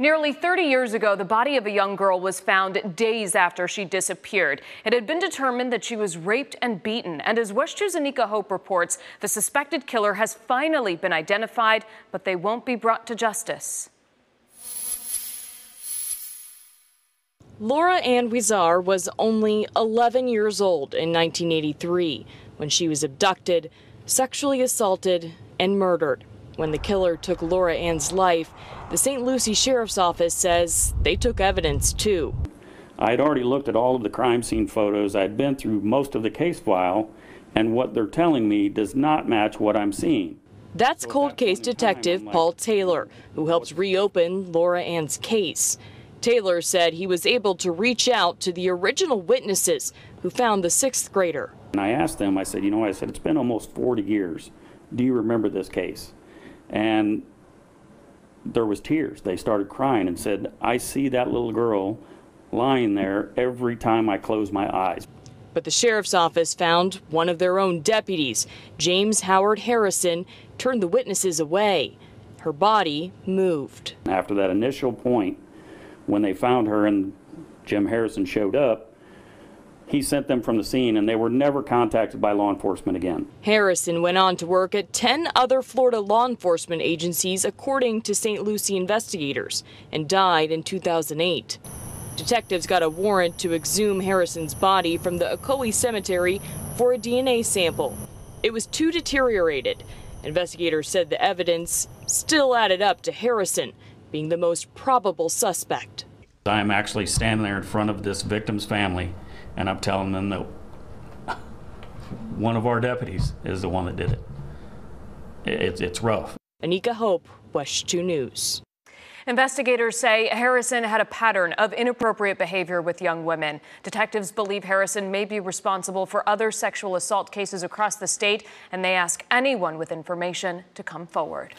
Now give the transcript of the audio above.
Nearly 30 years ago, the body of a young girl was found days after she disappeared. It had been determined that she was raped and beaten. And as WESH 2's Anika Hope reports, the suspected killer has finally been identified, but they won't be brought to justice. Laura Ann Huizar was only 11 years old in 1983 when she was abducted, sexually assaulted, and murdered. When the killer took Laura Ann's life, the St. Lucie Sheriff's Office says they took evidence too. I had already looked at all of the crime scene photos. I'd been through most of the case file, and what they're telling me does not match what I'm seeing. That's cold case detective Paul Taylor, who helps reopen Laura Ann's case. Taylor said he was able to reach out to the original witnesses who found the sixth grader. And I asked them, I said, you know, I said, it's been almost 40 years. Do you remember this case? And there was tears. They started crying and said, I see that little girl lying there every time I close my eyes. But the sheriff's office found one of their own deputies, James Howard Harrison, turned the witnesses away. Her body moved. After that initial point, when they found her and Jim Harrison showed up, he sent them from the scene and they were never contacted by law enforcement again. Harrison went on to work at 10 other Florida law enforcement agencies, according to St. Lucie investigators, and died in 2008. Detectives got a warrant to exhume Harrison's body from the Ocoee Cemetery for a DNA sample. It was too deteriorated. Investigators said the evidence still added up to Harrison being the most probable suspect. I'm actually standing there in front of this victim's family and I'm telling them that one of our deputies is the one that did it. It's, it's rough. Anika Hope, WESH 2 News. Investigators say Harrison had a pattern of inappropriate behavior with young women. Detectives believe Harrison may be responsible for other sexual assault cases across the state, and they ask anyone with information to come forward.